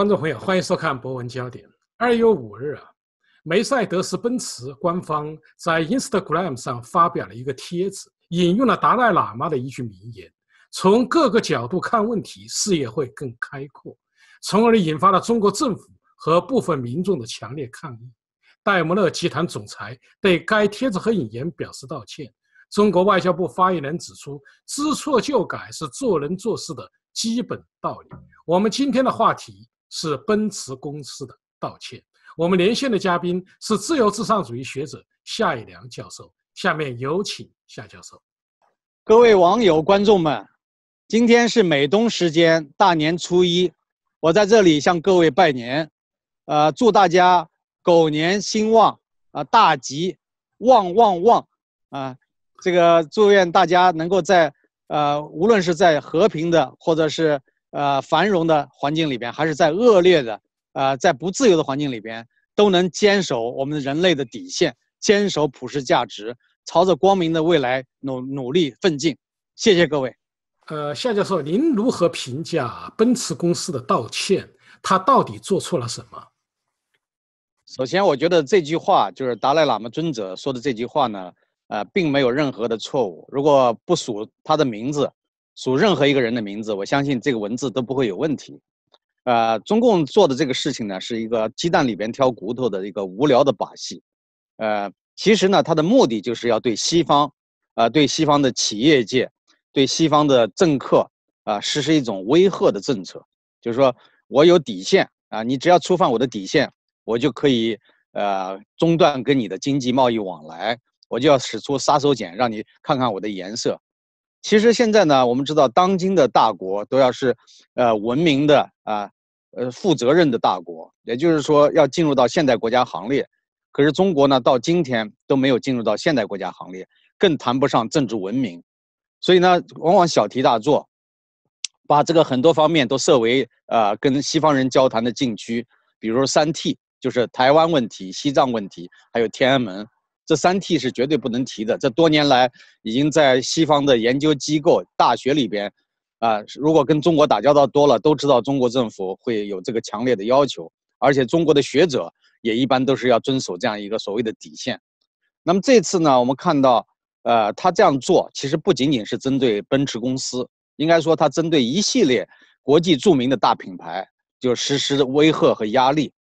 观众朋友，欢迎收看《博文焦点》。二月五日啊，梅赛德斯奔驰官方在 Instagram 上发表了一个帖子，引用了达赖喇嘛的一句名言：“从各个角度看问题，视野会更开阔。”从而引发了中国政府和部分民众的强烈抗议。戴姆勒集团总裁对该帖子和引言表示道歉。中国外交部发言人指出：“知错就改是做人做事的基本道理。”我们今天的话题。是奔驰公司的道歉。我们连线的嘉宾是自由至上主义学者夏以良教授。下面有请夏教授。各位网友、观众们，今天是美东时间大年初一，我在这里向各位拜年，呃，祝大家狗年兴旺啊，大吉，旺旺旺啊！这个祝愿大家能够在呃，无论是在和平的，或者是。呃，繁荣的环境里边，还是在恶劣的，呃，在不自由的环境里边，都能坚守我们人类的底线，坚守普世价值，朝着光明的未来努努力奋进。谢谢各位。呃，夏教授，您如何评价奔驰公司的道歉？他到底做错了什么？首先，我觉得这句话就是达赖喇嘛尊者说的这句话呢，呃，并没有任何的错误。如果不数他的名字。数任何一个人的名字，我相信这个文字都不会有问题。呃，中共做的这个事情呢，是一个鸡蛋里边挑骨头的一个无聊的把戏。呃，其实呢，它的目的就是要对西方，啊，对西方的企业界，对西方的政客啊，实施一种威吓的政策，就是说我有底线啊，你只要触犯我的底线，我就可以呃中断跟你的经济贸易往来，我就要使出杀手锏，让你看看我的颜色。其实现在呢，我们知道，当今的大国都要是，呃，文明的啊，呃，负责任的大国，也就是说，要进入到现代国家行列。可是中国呢，到今天都没有进入到现代国家行列，更谈不上政治文明。所以呢，往往小题大做，把这个很多方面都设为呃跟西方人交谈的禁区，比如三 T，就是台湾问题、西藏问题，还有天安门。这三 T 是绝对不能提的。这多年来，已经在西方的研究机构、大学里边，啊，如果跟中国打交道多了，都知道中国政府会有这个强烈的要求，而且中国的学者也一般都是要遵守这样一个所谓的底线。那么这次呢，我们看到，呃，他这样做其实不仅仅是针对奔驰公司，应该说他针对一系列国际著名的大品牌就实施威吓和压力，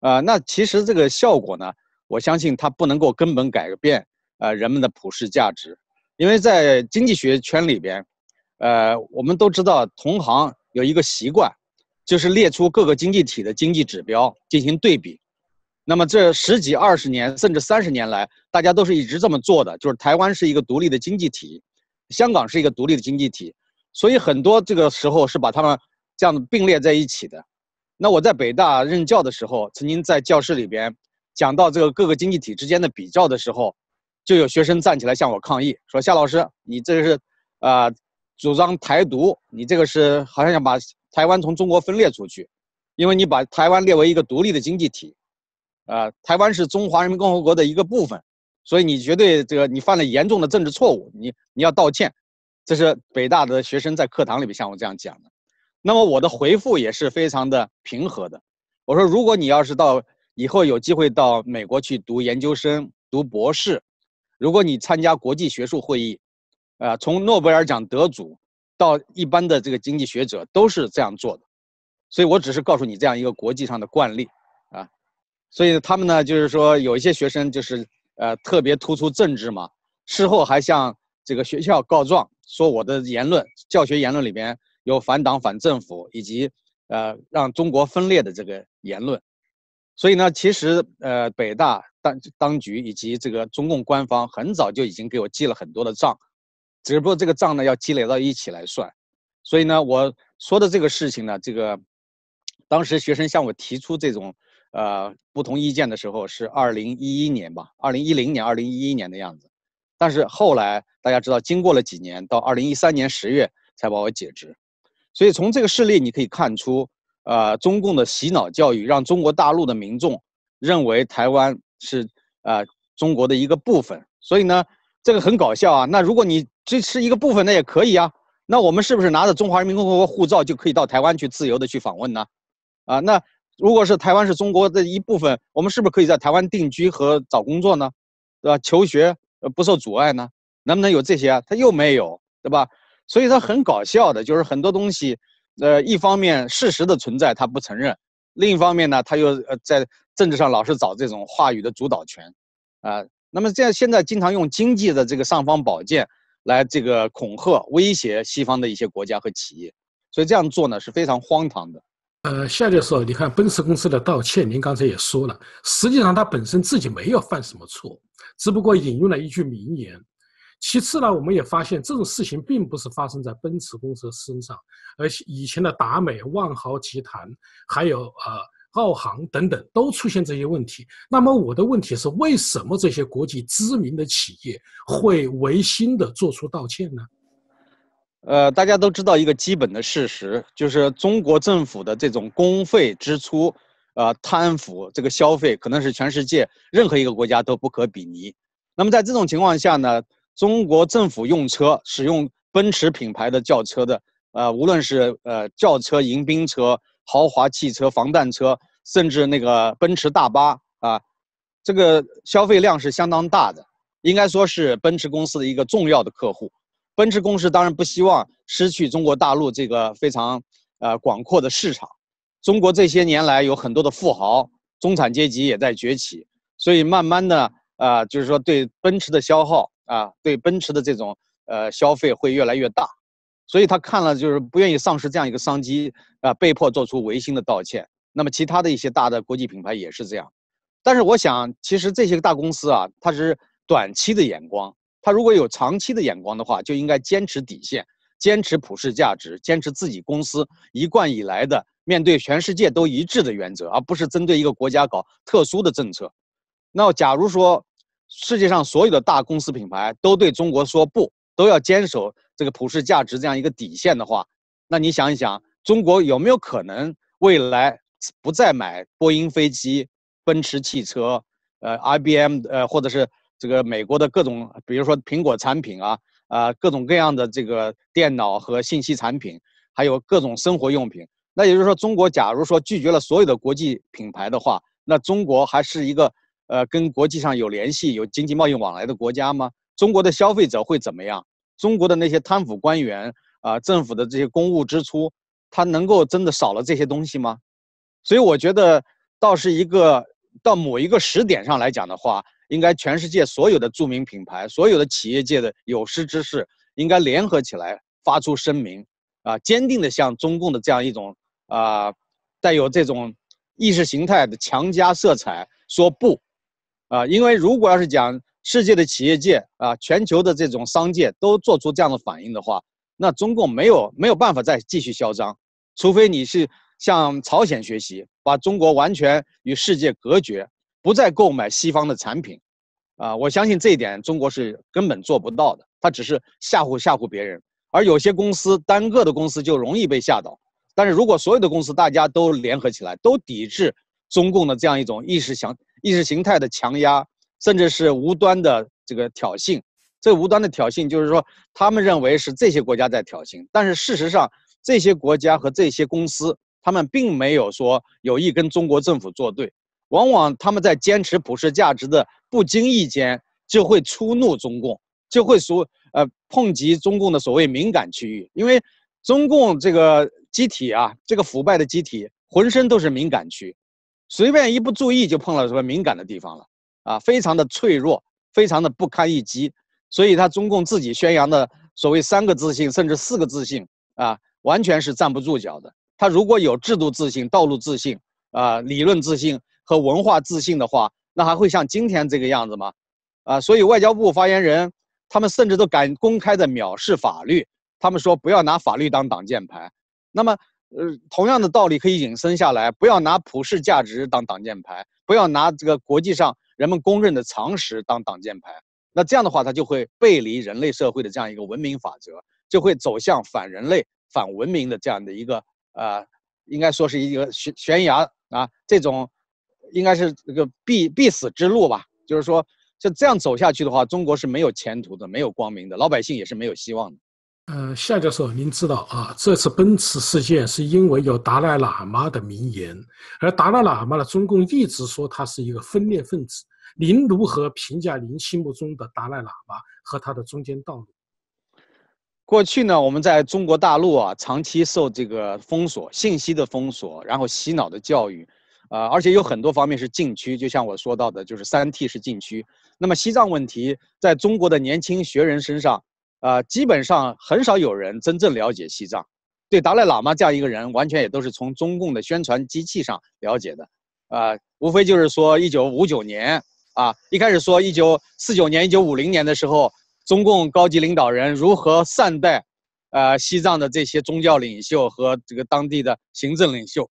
啊，那其实这个效果呢？我相信它不能够根本改变呃人们的普世价值，因为在经济学圈里边，呃，我们都知道同行有一个习惯，就是列出各个经济体的经济指标进行对比。那么这十几二十年甚至三十年来，大家都是一直这么做的，就是台湾是一个独立的经济体，香港是一个独立的经济体，所以很多这个时候是把他们这样并列在一起的。那我在北大任教的时候，曾经在教室里边。讲到这个各个经济体之间的比较的时候，就有学生站起来向我抗议，说：“夏老师，你这是，啊，主张台独，你这个是好像想把台湾从中国分裂出去，因为你把台湾列为一个独立的经济体，啊，台湾是中华人民共和国的一个部分，所以你绝对这个你犯了严重的政治错误，你你要道歉。”这是北大的学生在课堂里面向我这样讲的。那么我的回复也是非常的平和的，我说：“如果你要是到。”以后有机会到美国去读研究生、读博士，如果你参加国际学术会议，啊，从诺贝尔奖得主到一般的这个经济学者都是这样做的，所以我只是告诉你这样一个国际上的惯例，啊，所以他们呢就是说有一些学生就是呃特别突出政治嘛，事后还向这个学校告状，说我的言论、教学言论里边有反党、反政府以及呃让中国分裂的这个言论。所以呢，其实呃，北大当当局以及这个中共官方很早就已经给我记了很多的账，只不过这个账呢要积累到一起来算。所以呢，我说的这个事情呢，这个当时学生向我提出这种呃不同意见的时候是二零一一年吧，二零一零年、二零一一年的样子。但是后来大家知道，经过了几年，到二零一三年十月才把我解职。所以从这个事例你可以看出。呃，中共的洗脑教育让中国大陆的民众认为台湾是呃中国的一个部分，所以呢，这个很搞笑啊。那如果你这是一个部分，那也可以啊。那我们是不是拿着中华人民共和国护照就可以到台湾去自由的去访问呢？啊，那如果是台湾是中国的一部分，我们是不是可以在台湾定居和找工作呢？对吧？求学呃不受阻碍呢？能不能有这些啊？他又没有，对吧？所以他很搞笑的，就是很多东西，呃，一方面事实的存在他不承认，另一方面呢，他又呃在政治上老是找这种话语的主导权，啊，那么这样现在经常用经济的这个尚方宝剑来这个恐吓威胁西方的一些国家和企业，所以这样做呢是非常荒唐的。呃，夏教授，你看奔驰公司的道歉，您刚才也说了，实际上他本身自己没有犯什么错，只不过引用了一句名言。其次呢，我们也发现这种事情并不是发生在奔驰公司身上，而且以前的达美、万豪集团，还有呃澳航等等都出现这些问题。那么我的问题是，为什么这些国际知名的企业会违心的做出道歉呢？呃，大家都知道一个基本的事实，就是中国政府的这种公费支出，呃，贪腐这个消费可能是全世界任何一个国家都不可比拟。那么在这种情况下呢？中国政府用车使用奔驰品牌的轿车的，呃，无论是呃轿车、迎宾车、豪华汽车、防弹车，甚至那个奔驰大巴啊，这个消费量是相当大的，应该说是奔驰公司的一个重要的客户。奔驰公司当然不希望失去中国大陆这个非常呃广阔的市场。中国这些年来有很多的富豪、中产阶级也在崛起，所以慢慢的啊，就是说对奔驰的消耗。啊，对奔驰的这种呃消费会越来越大，所以他看了就是不愿意丧失这样一个商机啊，被迫做出违心的道歉。那么其他的一些大的国际品牌也是这样，但是我想，其实这些大公司啊，它是短期的眼光，它如果有长期的眼光的话，就应该坚持底线，坚持普世价值，坚持自己公司一贯以来的面对全世界都一致的原则，而不是针对一个国家搞特殊的政策。那假如说，世界上所有的大公司品牌都对中国说不，都要坚守这个普世价值这样一个底线的话，那你想一想，中国有没有可能未来不再买波音飞机、奔驰汽车、呃 IBM 呃或者是这个美国的各种，比如说苹果产品啊啊各种各样的这个电脑和信息产品，还有各种生活用品？那也就是说，中国假如说拒绝了所有的国际品牌的话，那中国还是一个。呃，跟国际上有联系、有经济贸易往来的国家吗？中国的消费者会怎么样？中国的那些贪腐官员啊，政府的这些公务支出，他能够真的少了这些东西吗？所以我觉得，倒是一个到某一个时点上来讲的话，应该全世界所有的著名品牌、所有的企业界的有识之士，应该联合起来发出声明，啊，坚定的向中共的这样一种啊，带有这种意识形态的强加色彩说不。啊，因为如果要是讲世界的企业界啊，全球的这种商界都做出这样的反应的话，那中共没有没有办法再继续嚣张，除非你是向朝鲜学习，把中国完全与世界隔绝，不再购买西方的产品，啊，我相信这一点中国是根本做不到的，他只是吓唬吓唬别人，而有些公司单个的公司就容易被吓倒，但是如果所有的公司大家都联合起来，都抵制中共的这样一种意识强。意识形态的强压，甚至是无端的这个挑衅，这无端的挑衅就是说，他们认为是这些国家在挑衅，但是事实上，这些国家和这些公司，他们并没有说有意跟中国政府作对，往往他们在坚持普世价值的不经意间，就会触怒中共，就会说呃碰及中共的所谓敏感区域，因为中共这个机体啊，这个腐败的机体，浑身都是敏感区。随便一不注意就碰到什么敏感的地方了，啊，非常的脆弱，非常的不堪一击。所以他中共自己宣扬的所谓三个自信，甚至四个自信，啊，完全是站不住脚的。他如果有制度自信、道路自信、啊，理论自信和文化自信的话，那还会像今天这个样子吗？啊，所以外交部发言人他们甚至都敢公开的藐视法律，他们说不要拿法律当挡箭牌。那么。呃，同样的道理可以引申下来，不要拿普世价值当挡箭牌，不要拿这个国际上人们公认的常识当挡箭牌。那这样的话，它就会背离人类社会的这样一个文明法则，就会走向反人类、反文明的这样的一个呃，应该说是一个悬悬崖啊，这种应该是这个必必死之路吧。就是说，就这样走下去的话，中国是没有前途的，没有光明的，老百姓也是没有希望的。呃，夏教授，您知道啊，这次奔驰事件是因为有达赖喇嘛的名言，而达赖喇嘛呢，中共一直说他是一个分裂分子。您如何评价您心目中的达赖喇嘛和他的中间道路？过去呢，我们在中国大陆啊，长期受这个封锁、信息的封锁，然后洗脑的教育，啊，而且有很多方面是禁区，就像我说到的，就是三 T 是禁区。那么西藏问题，在中国的年轻学人身上。啊，基本上很少有人真正了解西藏，对达赖喇嘛这样一个人，完全也都是从中共的宣传机器上了解的。啊，无非就是说，一九五九年啊，一开始说一九四九年、一九五零年的时候，中共高级领导人如何善待，呃，西藏的这些宗教领袖和这个当地的行政领袖。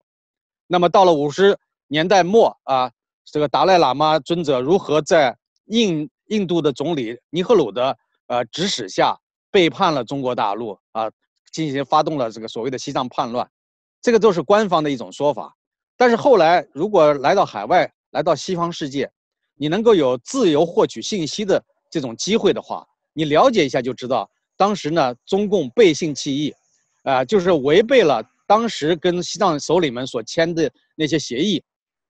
那么到了五十年代末啊，这个达赖喇嘛尊者如何在印印度的总理尼赫鲁的。呃，指使下背叛了中国大陆啊，进行发动了这个所谓的西藏叛乱，这个都是官方的一种说法。但是后来，如果来到海外，来到西方世界，你能够有自由获取信息的这种机会的话，你了解一下就知道，当时呢，中共背信弃义，啊，就是违背了当时跟西藏首领们所签的那些协议。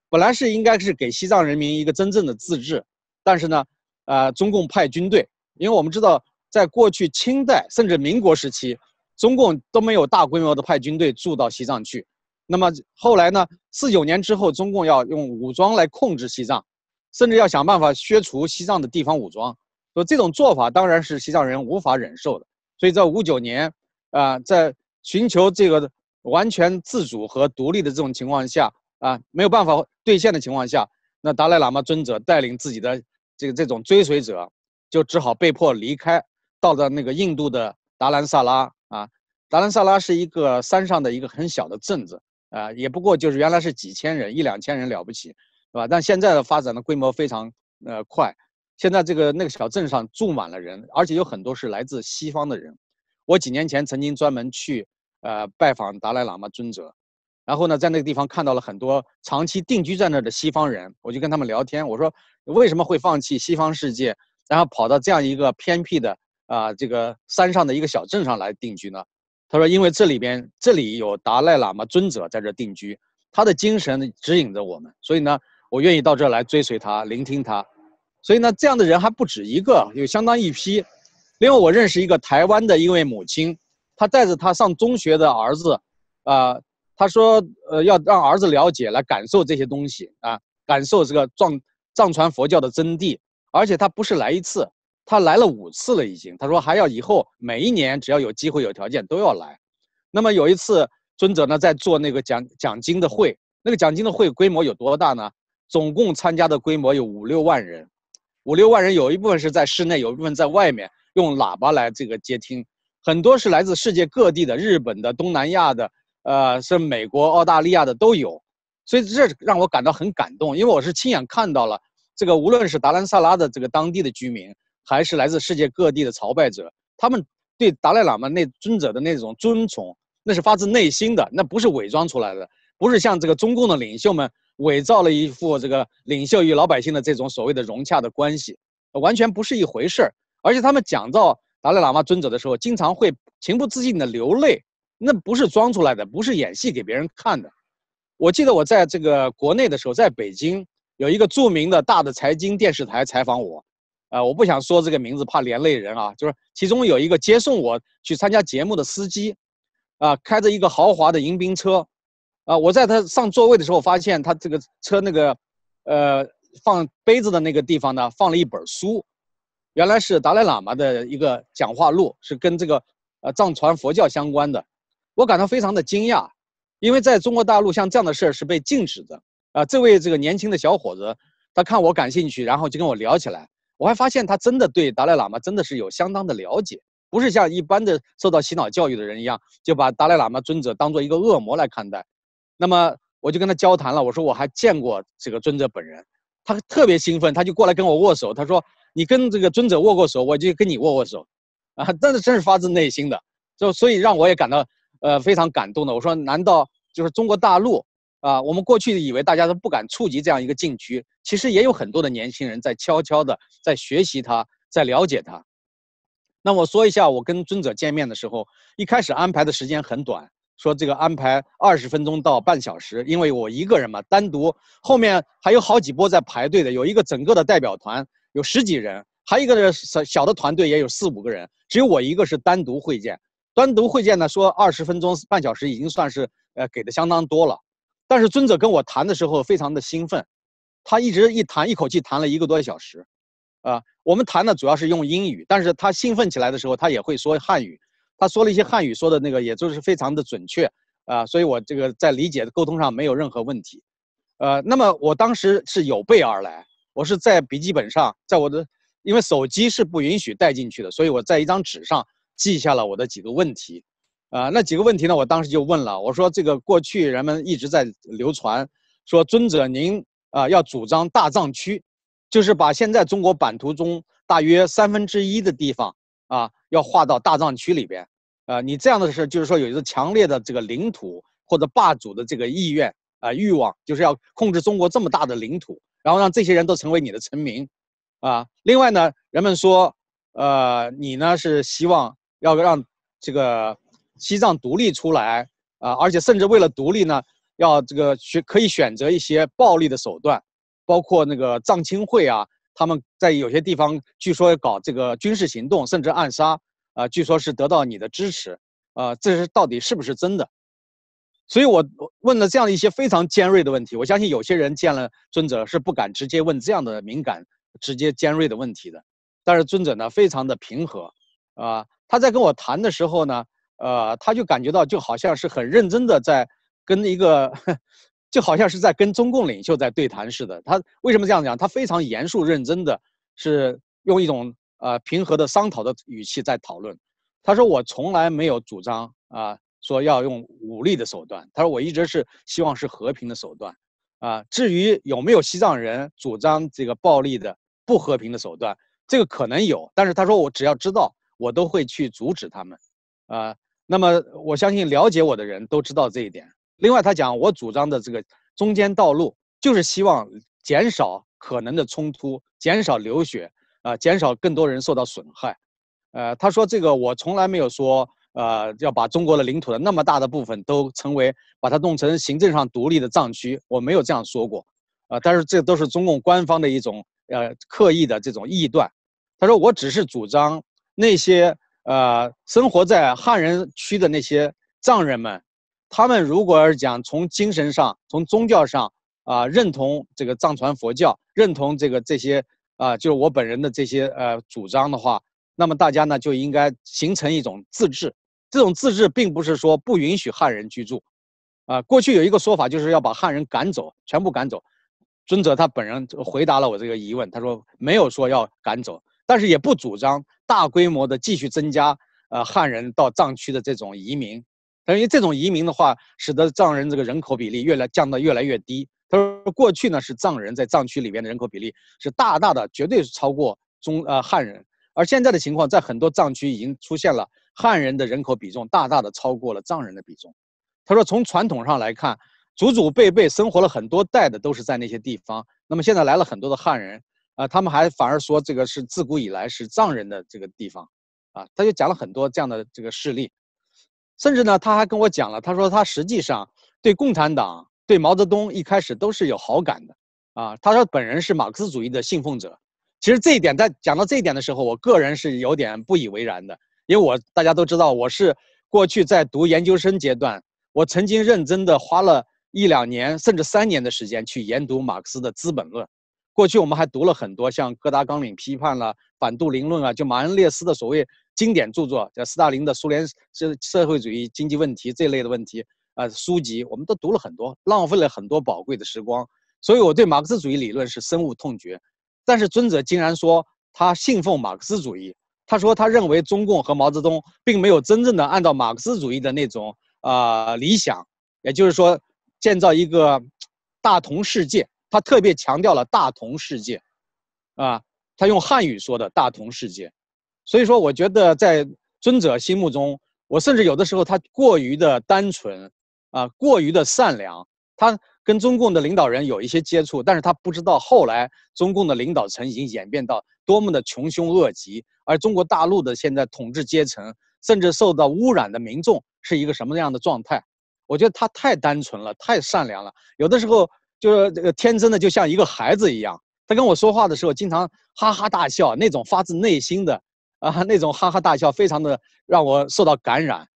本来是应该是给西藏人民一个真正的自治，但是呢，呃，中共派军队。因为我们知道，在过去清代甚至民国时期，中共都没有大规模的派军队驻到西藏去。那么后来呢？四九年之后，中共要用武装来控制西藏，甚至要想办法削除西藏的地方武装。说这种做法当然是西藏人无法忍受的。所以在五九年，啊，在寻求这个完全自主和独立的这种情况下，啊，没有办法兑现的情况下，那达赖喇嘛尊者带领自己的这个这种追随者。就只好被迫离开，到了那个印度的达兰萨拉啊。达兰萨拉是一个山上的一个很小的镇子啊，也不过就是原来是几千人，一两千人了不起，是吧？但现在的发展的规模非常呃快，现在这个那个小镇上住满了人，而且有很多是来自西方的人。我几年前曾经专门去呃拜访达赖喇嘛尊者，然后呢，在那个地方看到了很多长期定居在那儿的西方人，我就跟他们聊天，我说为什么会放弃西方世界？然后跑到这样一个偏僻的啊，这个山上的一个小镇上来定居呢？他说，因为这里边这里有达赖喇嘛尊者在这定居，他的精神指引着我们，所以呢，我愿意到这儿来追随他，聆听他。所以呢，这样的人还不止一个，有相当一批。另外，我认识一个台湾的一位母亲，她带着她上中学的儿子，啊，她说，呃，要让儿子了解、来感受这些东西啊，感受这个藏藏传佛教的真谛。而且他不是来一次，他来了五次了已经。他说还要以后每一年只要有机会有条件都要来。那么有一次尊者呢在做那个讲讲经的会，那个讲经的会规模有多大呢？总共参加的规模有五六万人，五六万人有一部分是在室内，有一部分在外面用喇叭来这个接听，很多是来自世界各地的，日本的、东南亚的，呃，是美国、澳大利亚的都有。所以这让我感到很感动，因为我是亲眼看到了。这个无论是达兰萨拉的这个当地的居民，还是来自世界各地的朝拜者，他们对达赖喇嘛那尊者的那种尊崇，那是发自内心的，那不是伪装出来的，不是像这个中共的领袖们伪造了一副这个领袖与老百姓的这种所谓的融洽的关系，完全不是一回事儿。而且他们讲到达赖喇嘛尊者的时候，经常会情不自禁的流泪，那不是装出来的，不是演戏给别人看的。我记得我在这个国内的时候，在北京。有一个著名的大的财经电视台采访我，呃，我不想说这个名字，怕连累人啊。就是其中有一个接送我去参加节目的司机，啊，开着一个豪华的迎宾车，啊，我在他上座位的时候，发现他这个车那个，呃，放杯子的那个地方呢，放了一本书，原来是达赖喇嘛的一个讲话录，是跟这个呃藏传佛教相关的。我感到非常的惊讶，因为在中国大陆像这样的事儿是被禁止的。啊，这位这个年轻的小伙子，他看我感兴趣，然后就跟我聊起来。我还发现他真的对达赖喇嘛真的是有相当的了解，不是像一般的受到洗脑教育的人一样，就把达赖喇嘛尊者当做一个恶魔来看待。那么我就跟他交谈了，我说我还见过这个尊者本人，他特别兴奋，他就过来跟我握手。他说：“你跟这个尊者握过手，我就跟你握握手。”啊，但是真是发自内心的，就所以让我也感到呃非常感动的。我说：“难道就是中国大陆？”啊，我们过去以为大家都不敢触及这样一个禁区，其实也有很多的年轻人在悄悄的在学习它，在了解它。那我说一下，我跟尊者见面的时候，一开始安排的时间很短，说这个安排二十分钟到半小时，因为我一个人嘛，单独后面还有好几波在排队的，有一个整个的代表团有十几人，还有一个小小的团队也有四五个人，只有我一个是单独会见。单独会见呢，说二十分钟半小时已经算是呃给的相当多了，但是尊者跟我谈的时候非常的兴奋，他一直一谈一口气谈了一个多小时。啊，我们谈的主要是用英语，但是他兴奋起来的时候，他也会说汉语。他说了一些汉语，说的那个也就是非常的准确啊，所以我这个在理解的沟通上没有任何问题。呃，那么我当时是有备而来，我是在笔记本上，在我的，因为手机是不允许带进去的，所以我在一张纸上记下了我的几个问题。啊，那几个问题呢，我当时就问了，我说这个过去人们一直在流传，说尊者您啊要主张大藏区。就是把现在中国版图中大约三分之一的地方啊，要划到大藏区里边，啊，你这样的是就是说有一个强烈的这个领土或者霸主的这个意愿啊欲望，就是要控制中国这么大的领土，然后让这些人都成为你的臣民，啊，另外呢，人们说，呃，你呢是希望要让这个西藏独立出来啊，而且甚至为了独立呢，要这个选可以选择一些暴力的手段。包括那个藏青会啊，他们在有些地方据说搞这个军事行动，甚至暗杀，啊，据说是得到你的支持，啊，这是到底是不是真的？所以我问了这样一些非常尖锐的问题。我相信有些人见了尊者是不敢直接问这样的敏感、直接尖锐的问题的。但是尊者呢，非常的平和，啊，他在跟我谈的时候呢，呃，他就感觉到就好像是很认真的在跟一个。就好像是在跟中共领袖在对谈似的。他为什么这样讲？他非常严肃认真的，是用一种呃平和的商讨的语气在讨论。他说：“我从来没有主张啊，说要用武力的手段。他说我一直是希望是和平的手段。啊，至于有没有西藏人主张这个暴力的不和平的手段，这个可能有。但是他说我只要知道，我都会去阻止他们。啊，那么我相信了解我的人都知道这一点。”另外，他讲我主张的这个中间道路，就是希望减少可能的冲突，减少流血，啊，减少更多人受到损害。呃，他说这个我从来没有说，呃，要把中国的领土的那么大的部分都成为把它弄成行政上独立的藏区，我没有这样说过。啊，但是这都是中共官方的一种呃刻意的这种臆断。他说我只是主张那些呃生活在汉人区的那些藏人们。他们如果是讲从精神上、从宗教上啊认同这个藏传佛教，认同这个这些啊，就是我本人的这些呃主张的话，那么大家呢就应该形成一种自治。这种自治并不是说不允许汉人居住，啊，过去有一个说法就是要把汉人赶走，全部赶走。尊者他本人回答了我这个疑问，他说没有说要赶走，但是也不主张大规模的继续增加呃汉人到藏区的这种移民。等于这种移民的话，使得藏人这个人口比例越来降到越来越低。他说，过去呢是藏人在藏区里边的人口比例是大大的，绝对是超过中呃汉人。而现在的情况，在很多藏区已经出现了汉人的人口比重大大的超过了藏人的比重。他说，从传统上来看，祖祖辈辈生活了很多代的都是在那些地方。那么现在来了很多的汉人，啊，他们还反而说这个是自古以来是藏人的这个地方，啊，他就讲了很多这样的这个事例。甚至呢，他还跟我讲了，他说他实际上对共产党、对毛泽东一开始都是有好感的，啊，他说本人是马克思主义的信奉者。其实这一点，在讲到这一点的时候，我个人是有点不以为然的，因为我大家都知道，我是过去在读研究生阶段，我曾经认真的花了一两年甚至三年的时间去研读马克思的《资本论》。过去我们还读了很多像《哥达纲领批判》了，《反杜林论》啊，就马恩列斯的所谓。经典著作叫斯大林的《苏联社社会主义经济问题》这类的问题啊，书籍我们都读了很多，浪费了很多宝贵的时光。所以我对马克思主义理论是深恶痛绝。但是尊者竟然说他信奉马克思主义，他说他认为中共和毛泽东并没有真正的按照马克思主义的那种啊理想，也就是说建造一个大同世界。他特别强调了大同世界，啊，他用汉语说的大同世界。所以说，我觉得在尊者心目中，我甚至有的时候他过于的单纯，啊，过于的善良，他跟中共的领导人有一些接触，但是他不知道后来中共的领导层已经演变到多么的穷凶恶极，而中国大陆的现在统治阶层，甚至受到污染的民众是一个什么样的状态。我觉得他太单纯了，太善良了，有的时候就是这个天真的，就像一个孩子一样。他跟我说话的时候，经常哈哈大笑，那种发自内心的啊，那种哈哈大笑，非常的让我受到感染。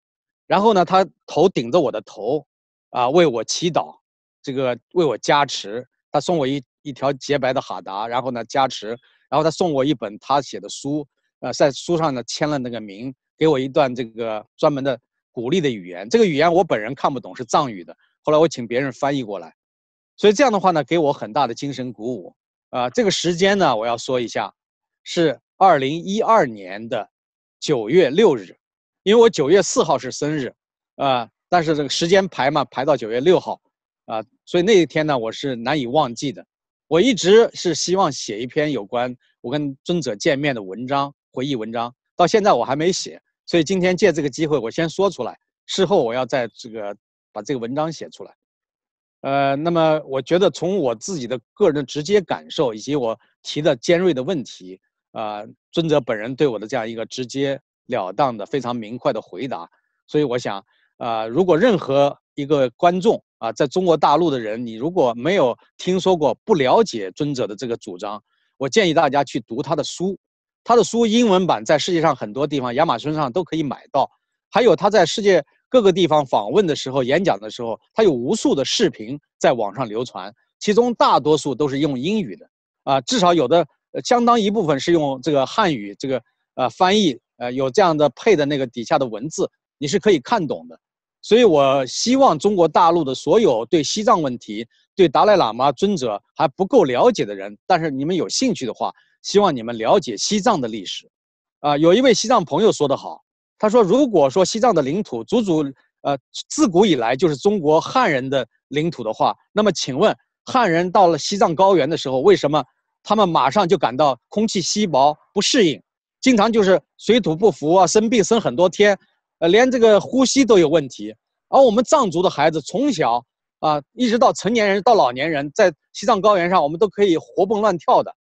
然后呢，他头顶着我的头，啊，为我祈祷，这个为我加持。他送我一一条洁白的哈达，然后呢加持，然后他送我一本他写的书，呃，在书上呢签了那个名，给我一段这个专门的鼓励的语言。这个语言我本人看不懂，是藏语的。后来我请别人翻译过来，所以这样的话呢，给我很大的精神鼓舞。啊，这个时间呢，我要说一下，是二零一二年的九月六日，因为我九月四号是生日，啊，但是这个时间排嘛，排到九月六号，啊，所以那一天呢，我是难以忘记的。我一直是希望写一篇有关我跟尊者见面的文章，回忆文章，到现在我还没写，所以今天借这个机会，我先说出来，事后我要在这个把这个文章写出来。呃，那么我觉得从我自己的个人的直接感受，以及我提的尖锐的问题，啊，尊者本人对我的这样一个直截了当的、非常明快的回答，所以我想，啊，如果任何一个观众啊，在中国大陆的人，你如果没有听说过、不了解尊者的这个主张，我建议大家去读他的书，他的书英文版在世界上很多地方，亚马逊上都可以买到，还有他在世界。各个地方访问的时候，演讲的时候，他有无数的视频在网上流传，其中大多数都是用英语的，啊，至少有的相当一部分是用这个汉语这个呃翻译，呃，有这样的配的那个底下的文字，你是可以看懂的。所以我希望中国大陆的所有对西藏问题、对达赖喇嘛尊者还不够了解的人，但是你们有兴趣的话，希望你们了解西藏的历史。啊，有一位西藏朋友说得好。他说：“如果说西藏的领土足足呃自古以来就是中国汉人的领土的话，那么请问汉人到了西藏高原的时候，为什么他们马上就感到空气稀薄不适应，经常就是水土不服啊，生病生很多天，呃，连这个呼吸都有问题。而我们藏族的孩子从小啊一直到成年人到老年人，在西藏高原上我们都可以活蹦乱跳的，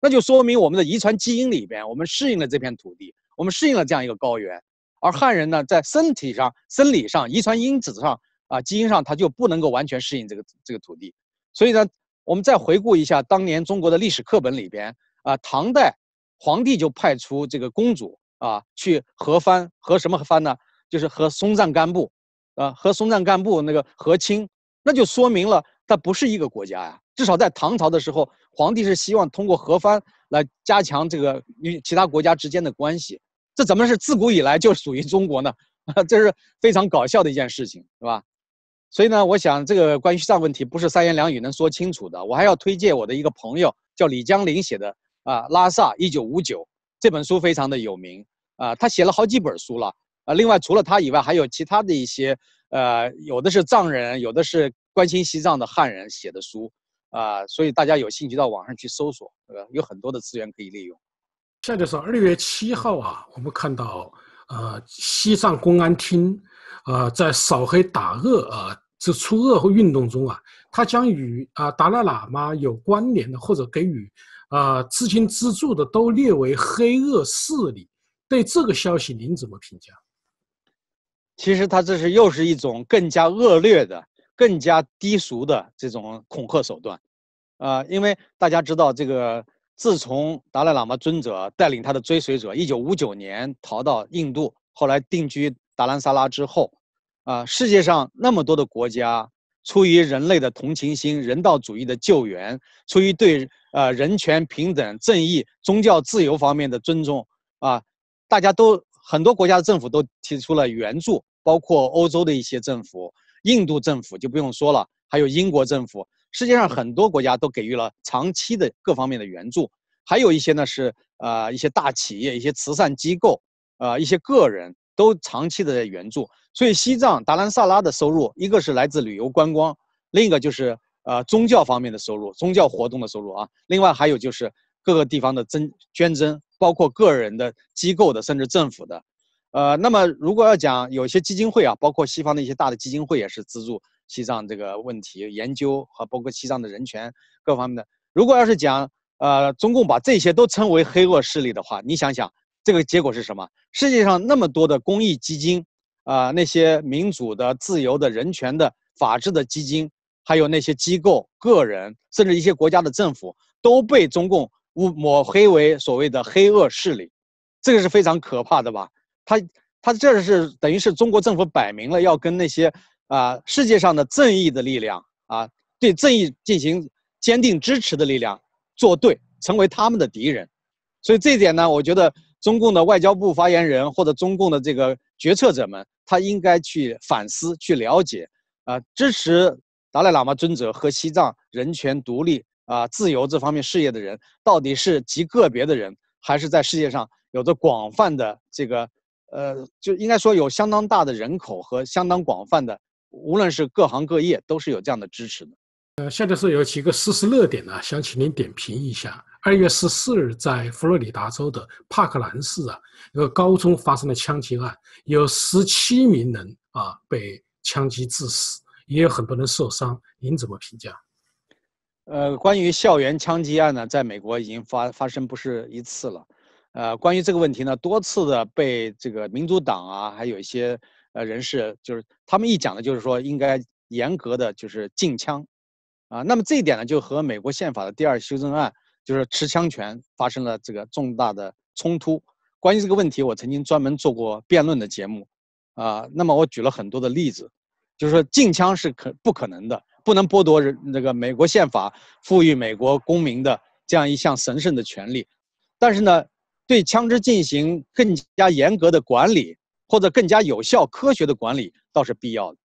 那就说明我们的遗传基因里边，我们适应了这片土地，我们适应了这样一个高原。”而汉人呢，在身体上、生理上、遗传因子上啊，基因上他就不能够完全适应这个这个土地。所以呢，我们再回顾一下当年中国的历史课本里边啊，唐代皇帝就派出这个公主啊去和藩，和什么藩呢？就是和松赞干布，啊，和松赞干布那个和亲，那就说明了它不是一个国家呀。至少在唐朝的时候，皇帝是希望通过和藩来加强这个与其他国家之间的关系。这怎么是自古以来就属于中国呢？这是非常搞笑的一件事情，是吧？所以呢，我想这个关于西藏问题不是三言两语能说清楚的。我还要推荐我的一个朋友，叫李江林写的啊《拉萨一九五九》这本书非常的有名啊，他写了好几本书了啊。另外除了他以外，还有其他的一些呃，有的是藏人，有的是关心西藏的汉人写的书啊。所以大家有兴趣到网上去搜索，呃，有很多的资源可以利用。现在是二月七号啊，我们看到，呃，西藏公安厅，呃，在扫黑打恶啊，这出恶和运动中啊，他将与啊达赖喇嘛有关联的或者给予啊资金资助的都列为黑恶势力。对这个消息您怎么评价？其实他这是又是一种更加恶劣的、更加低俗的这种恐吓手段，啊，因为大家知道这个。自从达赖喇嘛尊者带领他的追随者一九五九年逃到印度，后来定居达兰萨拉之后，啊，世界上那么多的国家，出于人类的同情心、人道主义的救援，出于对呃人权、平等、正义、宗教自由方面的尊重，啊，大家都很多国家的政府都提出了援助，包括欧洲的一些政府，印度政府就不用说了，还有英国政府。世界上很多国家都给予了长期的各方面的援助，还有一些呢是呃一些大企业、一些慈善机构，呃一些个人都长期的在援助。所以西藏达兰萨拉的收入，一个是来自旅游观光，另一个就是呃宗教方面的收入，宗教活动的收入啊。另外还有就是各个地方的捐捐赠，包括个人的、机构的，甚至政府的。呃，那么如果要讲有些基金会啊，包括西方的一些大的基金会也是资助西藏这个问题研究和包括西藏的人权各方面的。如果要是讲呃中共把这些都称为黑恶势力的话，你想想这个结果是什么？世界上那么多的公益基金啊，那些民主的、自由的、人权的、法治的基金，还有那些机构、个人，甚至一些国家的政府，都被中共污抹黑为所谓的黑恶势力，这个是非常可怕的吧？他他这是等于是中国政府摆明了要跟那些啊世界上的正义的力量啊对正义进行坚定支持的力量作对，成为他们的敌人。所以这一点呢，我觉得中共的外交部发言人或者中共的这个决策者们，他应该去反思、去了解啊，支持达赖喇嘛尊者和西藏人权、独立啊、自由这方面事业的人，到底是极个别的人，还是在世界上有着广泛的这个。呃，就应该说有相当大的人口和相当广泛的，无论是各行各业，都是有这样的支持的。呃，下面是有几个事实热点呢，想请您点评一下。二月十四日，在佛罗里达州的帕克兰市啊，一个高中发生了枪击案，有十七名人啊被枪击致死，也有很多人受伤。您怎么评价？呃，关于校园枪击案呢，在美国已经发发生不是一次了。呃，关于这个问题呢，多次的被这个民主党啊，还有一些呃人士，就是他们一讲的，就是说应该严格的就是禁枪，啊，那么这一点呢，就和美国宪法的第二修正案，就是持枪权发生了这个重大的冲突。关于这个问题，我曾经专门做过辩论的节目，啊，那么我举了很多的例子，就是说禁枪是可不可能的，不能剥夺人那个美国宪法赋予美国公民的这样一项神圣的权利，但是呢。对枪支进行更加严格的管理，或者更加有效、科学的管理，倒是必要的。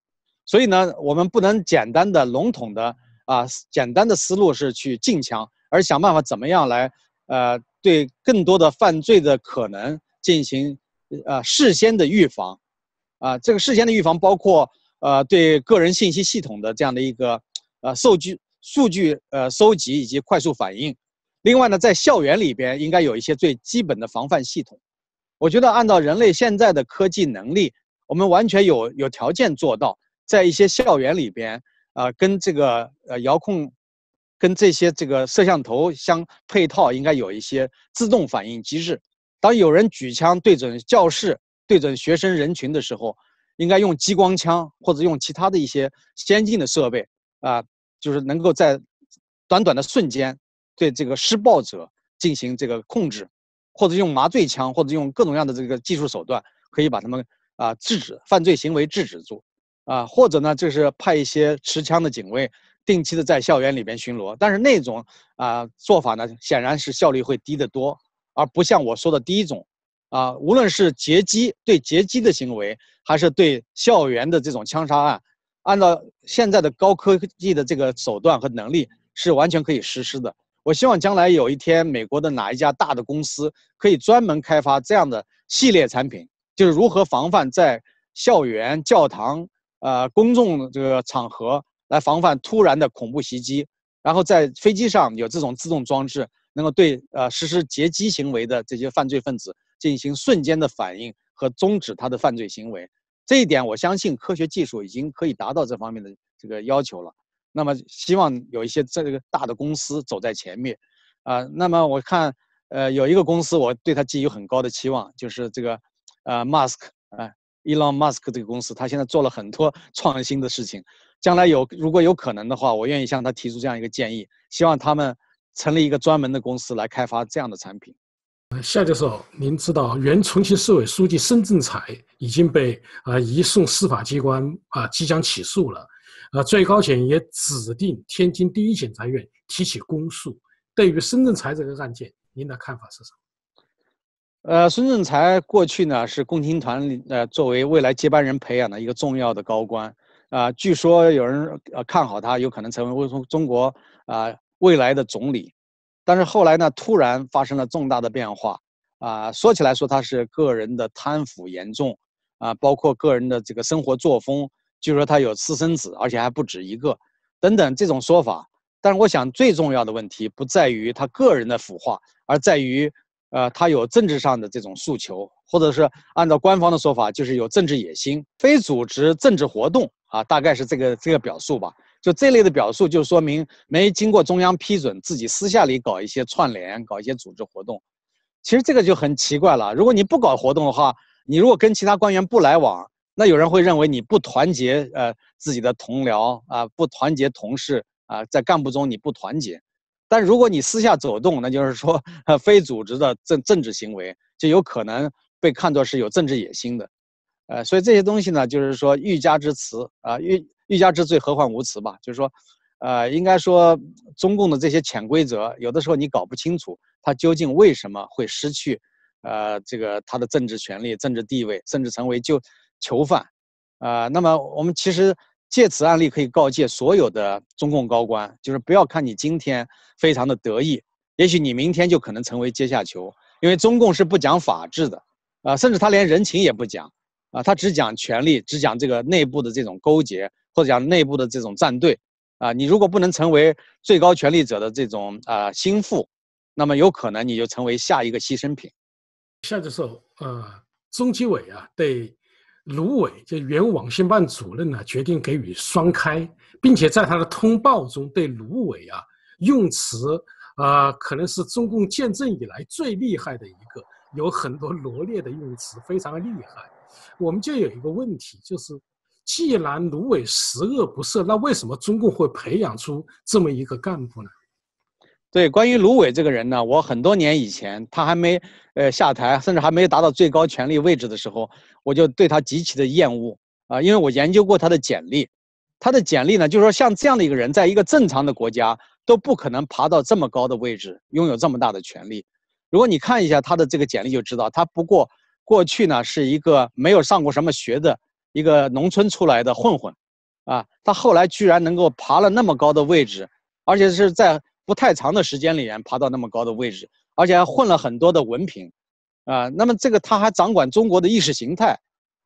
所以呢，我们不能简单的、笼统的啊，简单的思路是去禁枪，而想办法怎么样来呃，对更多的犯罪的可能进行呃事先的预防。啊，这个事先的预防包括呃对个人信息系统的这样的一个呃数据数据呃收集以及快速反应。另外呢，在校园里边应该有一些最基本的防范系统。我觉得按照人类现在的科技能力，我们完全有有条件做到，在一些校园里边，啊，跟这个呃遥控，跟这些这个摄像头相配套，应该有一些自动反应机制。当有人举枪对准教室、对准学生人群的时候，应该用激光枪或者用其他的一些先进的设备啊，就是能够在短短的瞬间。对这个施暴者进行这个控制，或者用麻醉枪，或者用各种样的这个技术手段，可以把他们啊制止犯罪行为制止住，啊，或者呢就是派一些持枪的警卫定期的在校园里边巡逻。但是那种啊做法呢，显然是效率会低得多，而不像我说的第一种，啊，无论是劫机对劫机的行为，还是对校园的这种枪杀案，按照现在的高科技的这个手段和能力，是完全可以实施的。我希望将来有一天，美国的哪一家大的公司可以专门开发这样的系列产品，就是如何防范在校园、教堂、呃公众这个场合来防范突然的恐怖袭击，然后在飞机上有这种自动装置，能够对呃实施劫机行为的这些犯罪分子进行瞬间的反应和终止他的犯罪行为。这一点，我相信科学技术已经可以达到这方面的这个要求了。那么希望有一些这个大的公司走在前面，啊，那么我看，呃，有一个公司我对它寄予很高的期望，就是这个，呃，Musk 啊，Elon Musk 这个公司，他现在做了很多 创新的事情，将来有如果有可能的话，我愿意向他提出这样一个建议，希望他们成立一个专门的公司来开发这样的产品。夏教授，您知道原重庆市委书记申正才已经被啊移送司法机关啊，即将起诉了。呃，最高检也指定天津第一检察院提起公诉。对于孙正才这个案件，您的看法是什么？呃，孙正才过去呢是共青团呃作为未来接班人培养的一个重要的高官啊，据说有人呃看好他有可能成为中中国啊未来的总理，但是后来呢突然发生了重大的变化啊，说起来说他是个人的贪腐严重啊，包括个人的这个生活作风。据说他有私生子，而且还不止一个，等等这种说法。但是我想最重要的问题不在于他个人的腐化，而在于，呃，他有政治上的这种诉求，或者是按照官方的说法，就是有政治野心、非组织政治活动啊，大概是这个这个表述吧。就这类的表述，就说明没经过中央批准，自己私下里搞一些串联，搞一些组织活动。其实这个就很奇怪了。如果你不搞活动的话，你如果跟其他官员不来往，那有人会认为你不团结呃自己的同僚啊，不团结同事啊，在干部中你不团结。但如果你私下走动，那就是说非组织的政政治行为，就有可能被看作是有政治野心的。呃，所以这些东西呢，就是说欲加之辞啊，欲欲加之罪，何患无辞吧？就是说，呃，应该说中共的这些潜规则，有的时候你搞不清楚他究竟为什么会失去。呃，这个他的政治权利、政治地位，甚至成为就囚犯，啊，那么我们其实借此案例可以告诫所有的中共高官，就是不要看你今天非常的得意，也许你明天就可能成为阶下囚，因为中共是不讲法治的，啊，甚至他连人情也不讲，啊，他只讲权力，只讲这个内部的这种勾结，或者讲内部的这种站队，啊，你如果不能成为最高权力者的这种啊心腹，那么有可能你就成为下一个牺牲品。下的时候，呃，中纪委啊对卢伟就原网信办主任呢决定给予双开，并且在他的通报中对卢伟啊用词啊可能是中共建政以来最厉害的一个，有很多罗列的用词，非常厉害。我们就有一个问题，就是既然卢伟十恶不赦，那为什么中共会培养出这么一个干部呢？对，关于卢伟这个人呢，我很多年以前他还没呃下台，甚至还没达到最高权力位置的时候，我就对他极其的厌恶啊，因为我研究过他的简历，他的简历呢，就是说像这样的一个人，在一个正常的国家都不可能爬到这么高的位置，拥有这么大的权力。如果你看一下他的这个简历，就知道他不过过去呢是一个没有上过什么学的一个农村出来的混混，啊，他后来居然能够爬了那么高的位置，而且是在。不太长的时间里面爬到那么高的位置，而且还混了很多的文凭，啊，那么这个他还掌管中国的意识形态，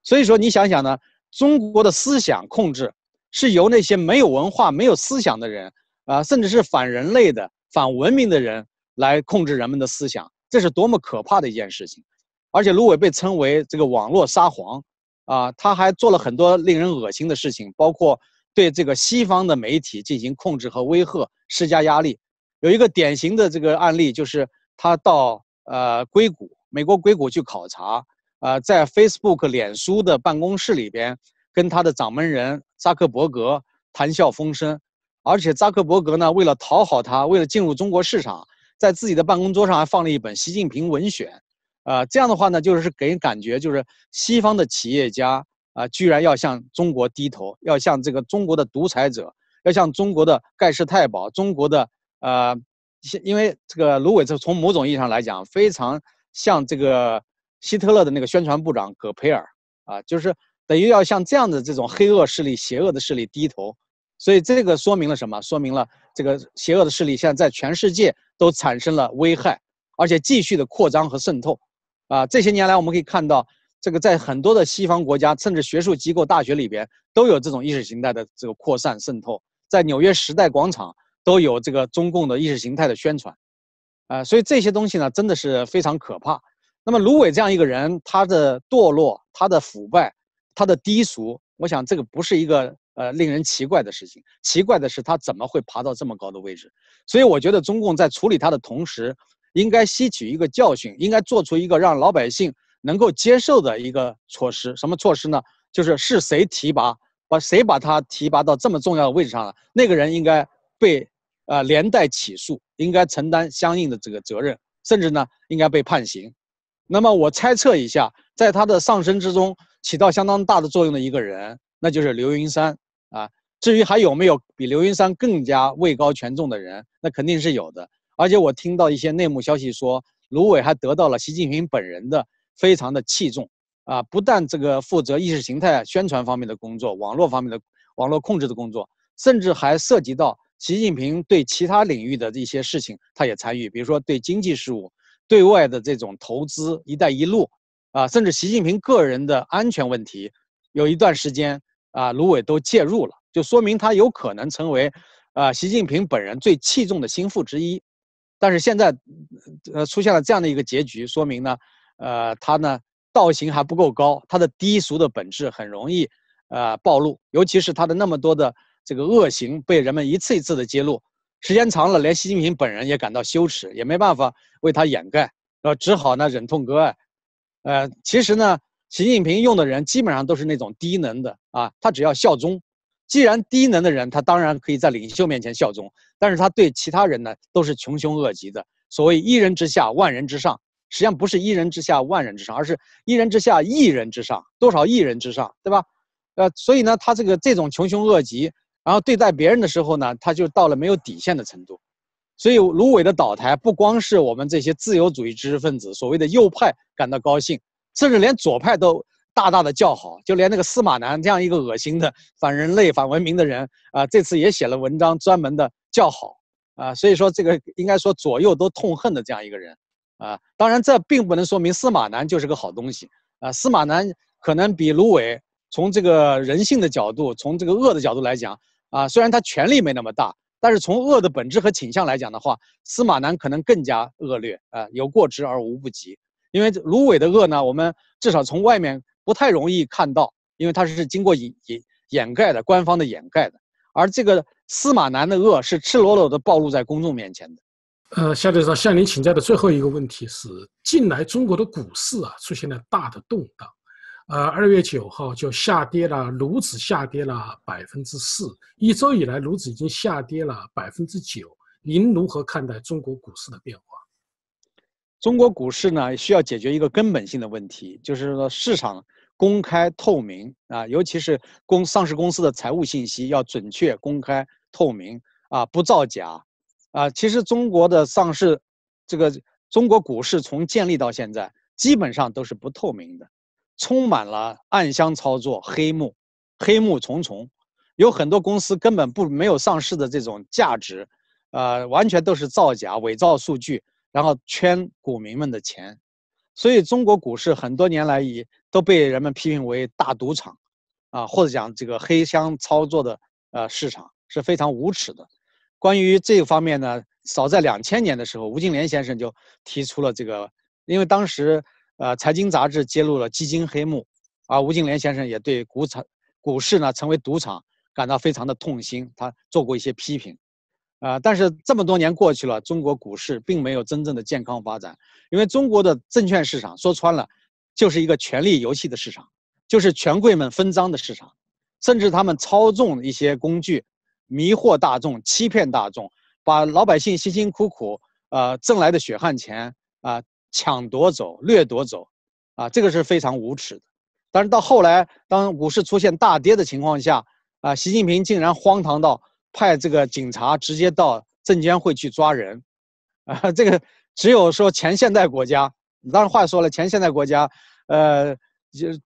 所以说你想想呢，中国的思想控制是由那些没有文化、没有思想的人啊，甚至是反人类的、反文明的人来控制人们的思想，这是多么可怕的一件事情。而且卢伟被称为这个网络沙皇，啊，他还做了很多令人恶心的事情，包括对这个西方的媒体进行控制和威吓、施加压力。有一个典型的这个案例，就是他到呃硅谷，美国硅谷去考察，呃，在 Facebook、脸书的办公室里边，跟他的掌门人扎克伯格谈笑风生，而且扎克伯格呢，为了讨好他，为了进入中国市场，在自己的办公桌上还放了一本习近平文选，啊，这样的话呢，就是给人感觉就是西方的企业家啊，居然要向中国低头，要向这个中国的独裁者，要向中国的盖世太保，中国的。呃，因为这个卢伟，这从某种意义上来讲，非常像这个希特勒的那个宣传部长葛培尔啊，就是等于要向这样的这种黑恶势力、邪恶的势力低头。所以这个说明了什么？说明了这个邪恶的势力现在在全世界都产生了危害，而且继续的扩张和渗透。啊，这些年来我们可以看到，这个在很多的西方国家，甚至学术机构、大学里边都有这种意识形态的这个扩散渗透。在纽约时代广场。都有这个中共的意识形态的宣传，啊，所以这些东西呢，真的是非常可怕。那么卢伟这样一个人，他的堕落、他的腐败、他的低俗，我想这个不是一个呃令人奇怪的事情。奇怪的是他怎么会爬到这么高的位置？所以我觉得中共在处理他的同时，应该吸取一个教训，应该做出一个让老百姓能够接受的一个措施。什么措施呢？就是是谁提拔，把谁把他提拔到这么重要的位置上了，那个人应该被。啊，连带起诉，应该承担相应的这个责任，甚至呢，应该被判刑。那么我猜测一下，在他的上升之中起到相当大的作用的一个人，那就是刘云山啊。至于还有没有比刘云山更加位高权重的人，那肯定是有的。而且我听到一些内幕消息说，卢伟还得到了习近平本人的非常的器重啊，不但这个负责意识形态宣传方面的工作，网络方面的网络控制的工作，甚至还涉及到。习近平对其他领域的一些事情，他也参与，比如说对经济事务、对外的这种投资、“一带一路”，啊，甚至习近平个人的安全问题，有一段时间啊，卢伟都介入了，就说明他有可能成为啊习近平本人最器重的心腹之一。但是现在，呃，出现了这样的一个结局，说明呢，呃，他呢道行还不够高，他的低俗的本质很容易呃暴露，尤其是他的那么多的这个恶行被人们一次一次的揭露，时间长了，连习近平本人也感到羞耻，也没办法为他掩盖，呃只好呢忍痛割爱。呃，其实呢，习近平用的人基本上都是那种低能的啊，他只要效忠。既然低能的人，他当然可以在领袖面前效忠，但是他对其他人呢，都是穷凶恶极的。所谓一人之下，万人之上，实际上不是一人之下，万人之上，而是一人之下，一人之上，多少亿人之上，对吧？呃，所以呢，他这个这种穷凶恶极，然后对待别人的时候呢，他就到了没有底线的程度。所以芦苇的倒台，不光是我们这些自由主义知识分子，所谓的右派感到高兴，甚至连左派都。大大的叫好，就连那个司马南这样一个恶心的反人类、反文明的人啊，这次也写了文章，专门的叫好啊。所以说，这个应该说左右都痛恨的这样一个人啊。当然，这并不能说明司马南就是个好东西啊。司马南可能比芦苇从这个人性的角度，从这个恶的角度来讲啊，虽然他权力没那么大，但是从恶的本质和倾向来讲的话，司马南可能更加恶劣啊，有过之而无不及。因为芦苇的恶呢，我们至少从外面。不太容易看到，因为它是经过掩掩掩盖的，官方的掩盖的。而这个司马南的恶是赤裸裸的暴露在公众面前的。呃，夏队长向您请教的最后一个问题是：近来中国的股市啊出现了大的动荡，呃，二月九号就下跌了，沪指下跌了百分之四，一周以来沪指已经下跌了百分之九。您如何看待中国股市的变化？中国股市呢，需要解决一个根本性的问题，就是说市场。公开透明啊，尤其是公上市公司的财务信息要准确、公开、透明啊，不造假啊。其实中国的上市，这个中国股市从建立到现在，基本上都是不透明的，充满了暗箱操作、黑幕，黑幕重重。有很多公司根本不没有上市的这种价值，呃，完全都是造假、伪造数据，然后圈股民们的钱。所以中国股市很多年来以都被人们批评为大赌场，啊，或者讲这个黑箱操作的呃市场是非常无耻的。关于这方面呢，早在两千年的时候，吴敬琏先生就提出了这个，因为当时呃财经杂志揭露了基金黑幕，而吴敬琏先生也对股场股市呢成为赌场感到非常的痛心，他做过一些批评。啊！但是这么多年过去了，中国股市并没有真正的健康发展，因为中国的证券市场说穿了，就是一个权力游戏的市场，就是权贵们分赃的市场，甚至他们操纵一些工具，迷惑大众，欺骗大众，把老百姓辛辛苦苦呃挣来的血汗钱啊抢夺走、掠夺走，啊，这个是非常无耻的。但是到后来，当股市出现大跌的情况下，啊，习近平竟然荒唐到。派这个警察直接到证监会去抓人，啊，这个只有说前现代国家，当然话说了，前现代国家，呃，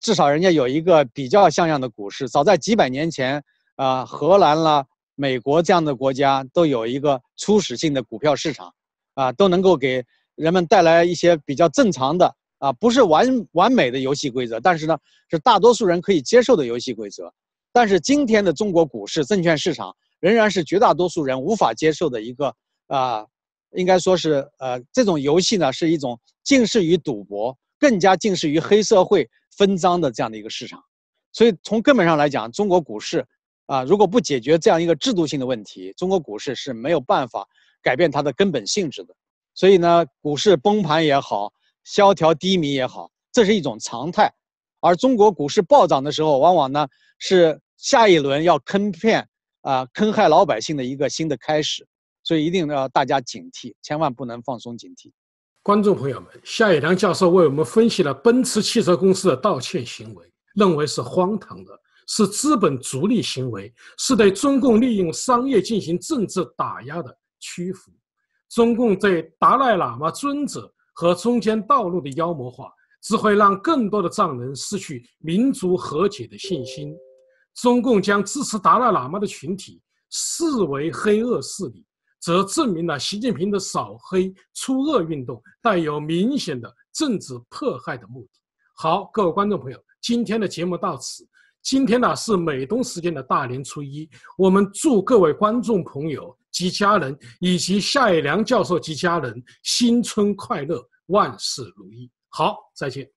至少人家有一个比较像样的股市。早在几百年前，啊，荷兰啦、美国这样的国家都有一个初始性的股票市场，啊，都能够给人们带来一些比较正常的，啊，不是完完美的游戏规则，但是呢，是大多数人可以接受的游戏规则。但是今天的中国股市证券市场。仍然是绝大多数人无法接受的一个啊，应该说是呃，这种游戏呢是一种近似于赌博，更加近似于黑社会分赃的这样的一个市场。所以从根本上来讲，中国股市啊，如果不解决这样一个制度性的问题，中国股市是没有办法改变它的根本性质的。所以呢，股市崩盘也好，萧条低迷也好，这是一种常态。而中国股市暴涨的时候，往往呢是下一轮要坑骗。啊，坑害老百姓的一个新的开始，所以一定要大家警惕，千万不能放松警惕。观众朋友们，夏野良教授为我们分析了奔驰汽车公司的道歉行为，认为是荒唐的，是资本逐利行为，是对中共利用商业进行政治打压的屈服。中共对达赖喇嘛尊者和中间道路的妖魔化，只会让更多的藏人失去民族和解的信心。中共将支持达赖喇嘛的群体视为黑恶势力，则证明了习近平的扫黑除恶运动带有明显的政治迫害的目的。好，各位观众朋友，今天的节目到此。今天呢是美东时间的大年初一，我们祝各位观众朋友及家人，以及夏野良教授及家人新春快乐，万事如意。好，再见。